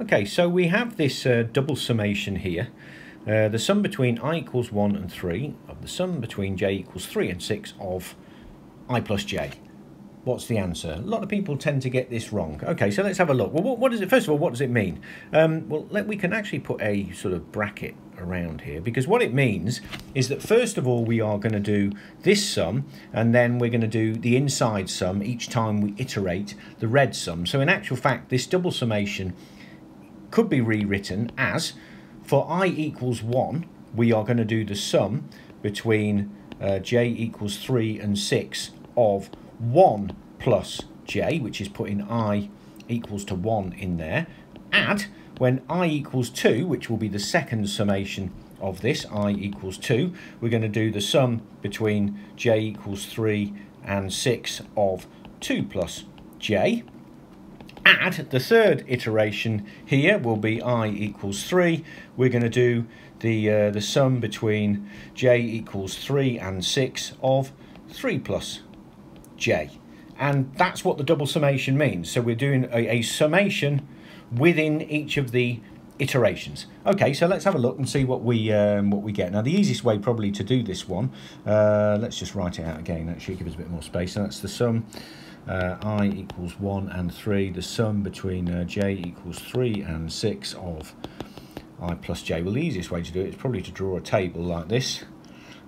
Okay, so we have this uh, double summation here. Uh, the sum between i equals 1 and 3 of the sum between j equals 3 and 6 of i plus j. What's the answer? A lot of people tend to get this wrong. Okay, so let's have a look. Well, what, it, first of all, what does it mean? Um, well, let, we can actually put a sort of bracket around here because what it means is that first of all, we are going to do this sum and then we're going to do the inside sum each time we iterate the red sum. So in actual fact, this double summation could be rewritten as for i equals 1, we are going to do the sum between uh, j equals 3 and 6 of 1 plus j, which is putting i equals to 1 in there, add when i equals 2, which will be the second summation of this, i equals 2, we're going to do the sum between j equals 3 and 6 of 2 plus j. Add the third iteration here will be i equals 3. We're going to do the, uh, the sum between j equals 3 and 6 of 3 plus j. And that's what the double summation means. So we're doing a, a summation within each of the iterations. Okay, so let's have a look and see what we um, what we get. Now, the easiest way probably to do this one, uh, let's just write it out again. Actually, give us a bit more space. So that's the sum. Uh, i equals 1 and 3. The sum between uh, j equals 3 and 6 of i plus j. Well, the easiest way to do it is probably to draw a table like this,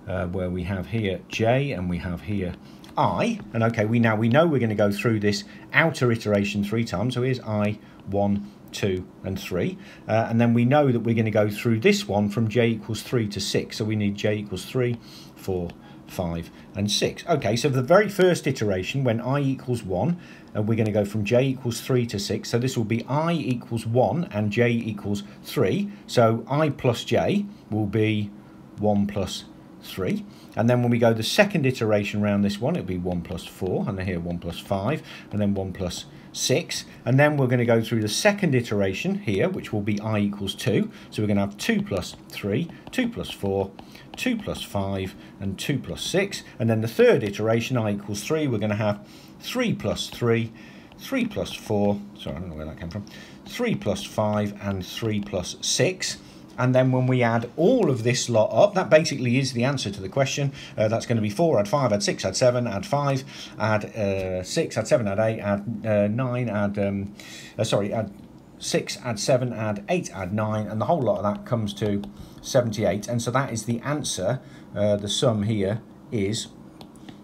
uh, where we have here j and we have here i. And okay, we now we know we're going to go through this outer iteration three times. So here's i, 1, 2 and 3 uh, and then we know that we're going to go through this one from j equals 3 to 6 so we need j equals 3 4 5 and 6 okay so the very first iteration when i equals 1 and we're going to go from j equals 3 to 6 so this will be i equals 1 and j equals 3 so i plus j will be 1 plus 3 and then when we go the second iteration around this one it'll be 1 plus 4 and here 1 plus 5 and then 1 plus 6 and then we're going to go through the second iteration here which will be i equals 2 so we're going to have 2 plus 3 2 plus 4 2 plus 5 and 2 plus 6 and then the third iteration i equals 3 we're going to have 3 plus 3 3 plus 4 sorry I don't know where that came from 3 plus 5 and 3 plus 6 and then when we add all of this lot up, that basically is the answer to the question. Uh, that's going to be 4, add 5, add 6, add 7, add 5, add uh, 6, add 7, add 8, add uh, 9, add, um, uh, sorry, add 6, add 7, add 8, add 9, and the whole lot of that comes to 78. And so that is the answer. Uh, the sum here is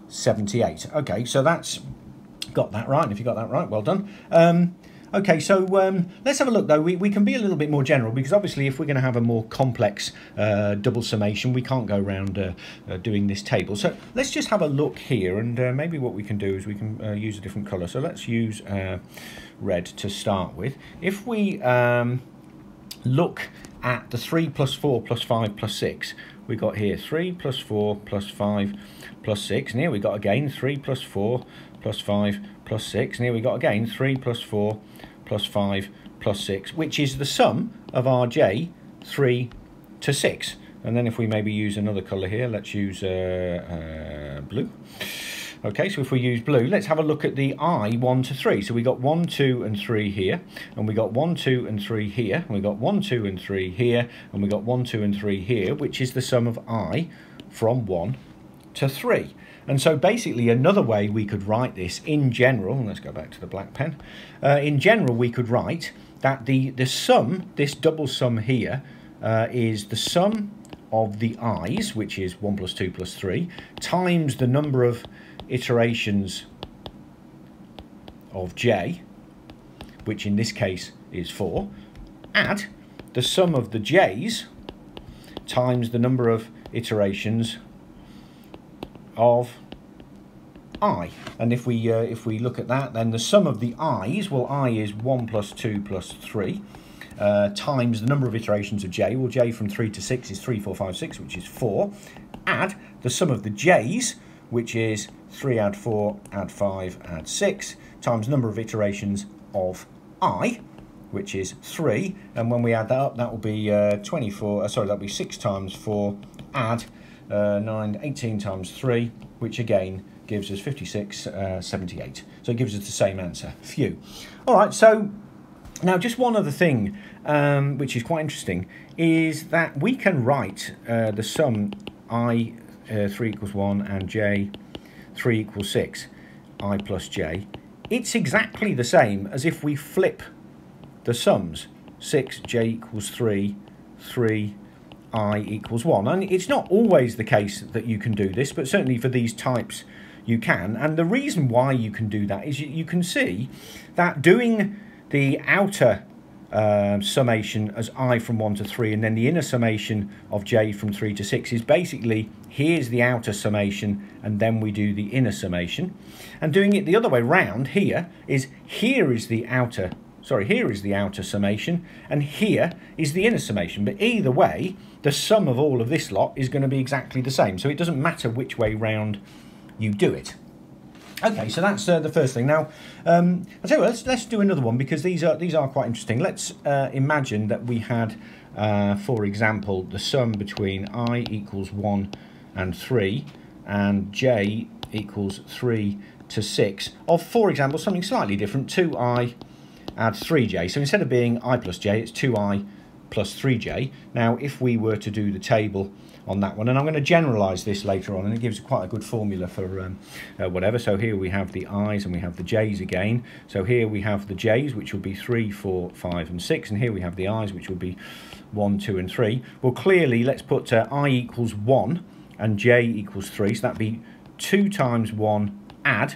78. Okay, so that's got that right. And if you got that right, well done. Um, Okay, so um, let's have a look though. We, we can be a little bit more general because obviously if we're going to have a more complex uh, double summation, we can't go around uh, uh, doing this table. So let's just have a look here and uh, maybe what we can do is we can uh, use a different colour. So let's use uh, red to start with. If we um, look at the 3 plus 4 plus 5 plus 6, we got here 3 plus 4 plus 5 plus 6. And here we got again 3 plus 4 plus 5 plus 6. And here we got again 3 plus 4 plus 5 plus 6, which is the sum of rj 3 to 6. And then if we maybe use another colour here, let's use uh, uh, blue. Okay, so if we use blue, let's have a look at the I 1 to 3. So we got 1, 2 and 3 here, and we got 1, 2 and 3 here, and we got 1, 2 and 3 here, and we got 1, 2 and 3 here, which is the sum of I from 1 to 3. And so basically another way we could write this in general, let's go back to the black pen, uh, in general we could write that the, the sum, this double sum here, uh, is the sum of the i's, which is 1 plus 2 plus 3, times the number of iterations of j, which in this case is 4, add the sum of the j's times the number of iterations of i. And if we uh, if we look at that, then the sum of the i's, well, i is 1 plus 2 plus 3, uh, times the number of iterations of j. Well, j from 3 to 6 is 3, 4, 5, 6, which is 4. Add the sum of the j's, which is 3 add 4, add 5, add 6, times number of iterations of i, which is 3. And when we add that up, that will be uh, 24, uh, sorry, that'll be 6 times 4, add uh, 9, 18 times 3, which again gives us 56, uh, 78. So it gives us the same answer. Phew. All right, so Now, just one other thing, um, which is quite interesting, is that we can write uh, the sum i uh, 3 equals 1 and j 3 equals 6, i plus j. It's exactly the same as if we flip the sums. 6, j equals 3, 3, i equals 1. And it's not always the case that you can do this, but certainly for these types you can. And the reason why you can do that is you, you can see that doing the outer uh, summation as i from 1 to 3 and then the inner summation of j from 3 to 6 is basically here's the outer summation and then we do the inner summation. And doing it the other way round here is here is the outer sorry here is the outer summation and here is the inner summation. But either way the sum of all of this lot is going to be exactly the same. So it doesn't matter which way round you do it Okay, so that's uh, the first thing. Now, um, I'll tell you what, let's, let's do another one because these are, these are quite interesting. Let's uh, imagine that we had, uh, for example, the sum between i equals 1 and 3 and j equals 3 to 6 of, for example, something slightly different, 2i add 3j. So instead of being i plus j, it's 2i plus 3j. Now, if we were to do the table on that one. And I'm going to generalize this later on, and it gives quite a good formula for um, uh, whatever. So here we have the i's and we have the j's again. So here we have the j's, which will be 3, 4, 5, and 6. And here we have the i's, which will be 1, 2, and 3. Well, clearly, let's put uh, i equals 1 and j equals 3. So that'd be 2 times 1 add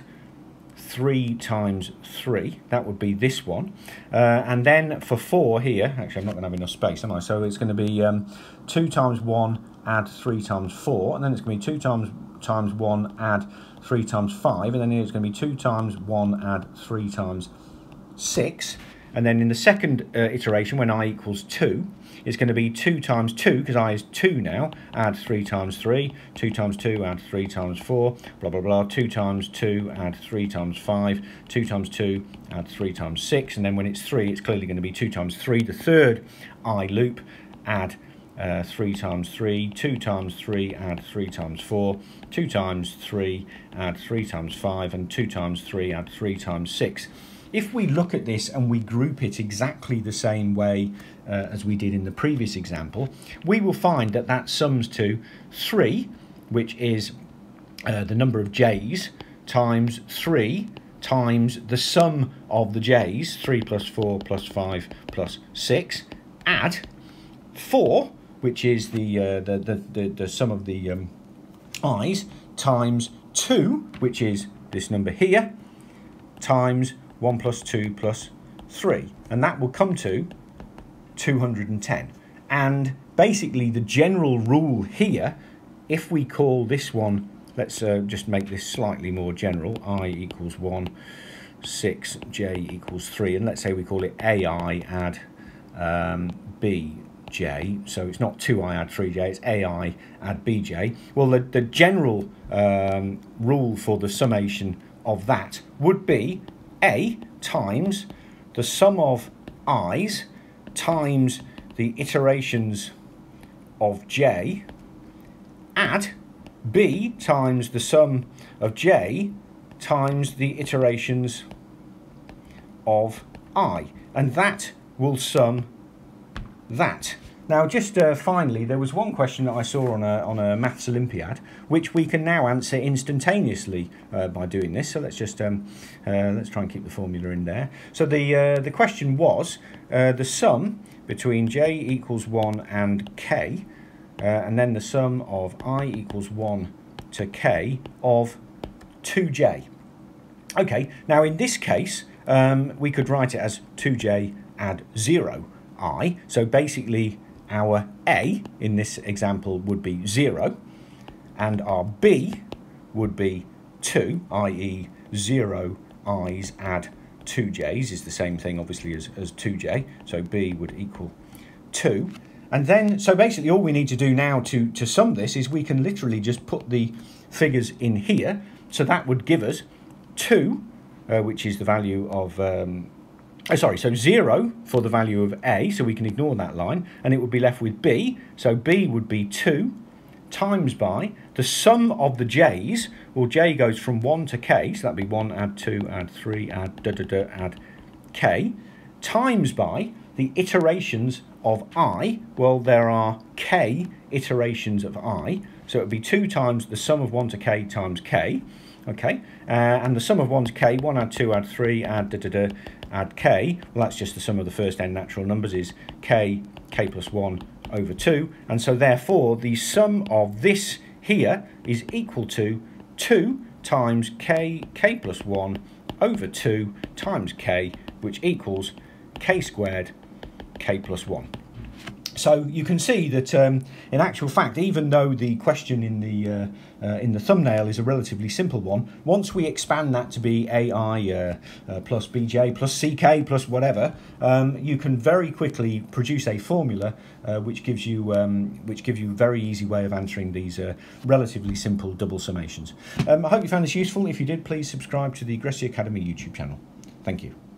3 times 3, that would be this one. Uh, and then for 4 here, actually I'm not going to have enough space, am I? So it's going to be um, 2 times 1 add 3 times 4, and then it's going to be 2 times times 1 add 3 times 5, and then it's going to be 2 times 1 add 3 times 6. And then in the second uh, iteration, when i equals 2, it's going to be 2 times 2, because i is 2 now, add 3 times 3, 2 times 2, add 3 times 4, blah, blah, blah, 2 times 2, add 3 times 5, 2 times 2, add 3 times 6, and then when it's 3, it's clearly going to be 2 times 3, the third i loop, add uh, 3 times 3, 2 times 3, add 3 times 4, 2 times 3, add 3 times 5, and 2 times 3, add 3 times 6. If we look at this and we group it exactly the same way uh, as we did in the previous example, we will find that that sums to 3, which is uh, the number of j's, times 3 times the sum of the j's, 3 plus 4 plus 5 plus 6, add 4, which is the, uh, the, the, the, the, sum of the um, i's, times 2, which is this number here, times 1 plus 2 plus 3. And that will come to 210. And basically the general rule here, if we call this one, let's uh, just make this slightly more general, i equals 1, 6, j equals 3, and let's say we call it ai add um, b j, so it's not 2i add 3j, it's ai add bj. Well, the, the general um, rule for the summation of that would be a times the sum of i's times the iterations of j add b times the sum of j times the iterations of i and that will sum that. Now, just uh, finally, there was one question that I saw on a, on a Maths Olympiad, which we can now answer instantaneously uh, by doing this. So let's just um, uh, let's try and keep the formula in there. So the uh, the question was uh, the sum between j equals one and k, uh, and then the sum of i equals one to k of two j. Okay, now in this case, um, we could write it as 2j add 0 i. So basically our a in this example would be 0 and our b would be 2, i.e. 0 i's add 2j's is the same thing obviously as, as 2j. So b would equal 2. And then, so basically all we need to do now to, to sum this is we can literally just put the figures in here. So that would give us 2, uh, which is the value of um, oh, sorry, so 0 for the value of A, so we can ignore that line, and it would be left with B, so B would be 2 times by the sum of the J's, well, J goes from 1 to K, so that'd be 1, add 2, add 3, add da da da, add K, times by the iterations of i. Well, there are k iterations of i, so it would be 2 times the sum of 1 to k times k, okay? Uh, and the sum of 1 to k, 1 add 2 add 3 add da da da add k, well that's just the sum of the first n natural numbers is k, k plus 1 over 2, and so therefore the sum of this here is equal to 2 times k, k plus 1 over 2 times k, which equals k squared, k plus 1. So you can see that um, in actual fact, even though the question in the uh, uh, in the thumbnail is a relatively simple one, once we expand that to be AI uh, uh plus BJ plus CK plus whatever, um, you can very quickly produce a formula uh, which gives you um, which gives you a very easy way of answering these uh, relatively simple double summations. Um, I hope you found this useful. If you did, please subscribe to the Gresty Academy YouTube channel. Thank you.